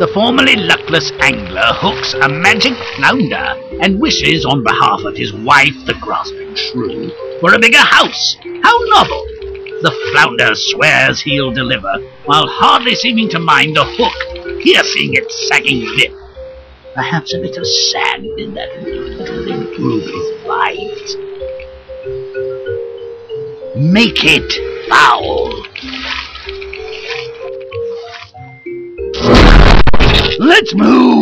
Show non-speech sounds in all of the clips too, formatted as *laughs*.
The formerly luckless angler hooks a magic flounder and wishes on behalf of his wife, the grasping shrew, for a bigger house. How novel! The flounder swears he'll deliver, while hardly seeming to mind the hook piercing its sagging lip. Perhaps a bit of sand in that improve his life. Make it foul. Let's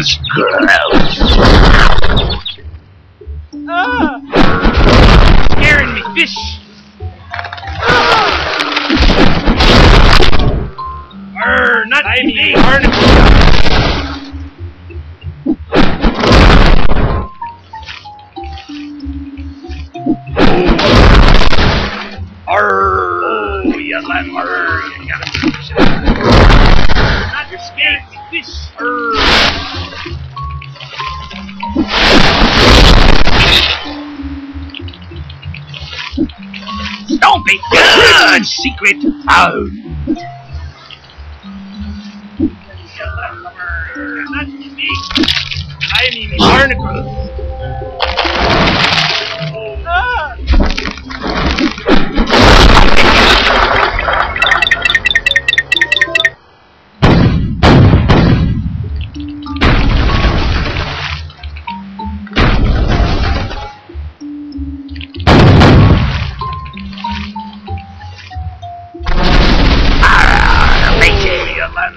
Friends gross. Ah! Scaring me, fish! Arr, not me, barnacle! Arr. Oh, you let Arr, you gotta Not your scaring me, fish! Don't be good, secret me! I mean, barnacle!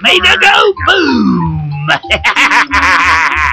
made a go boom. *laughs*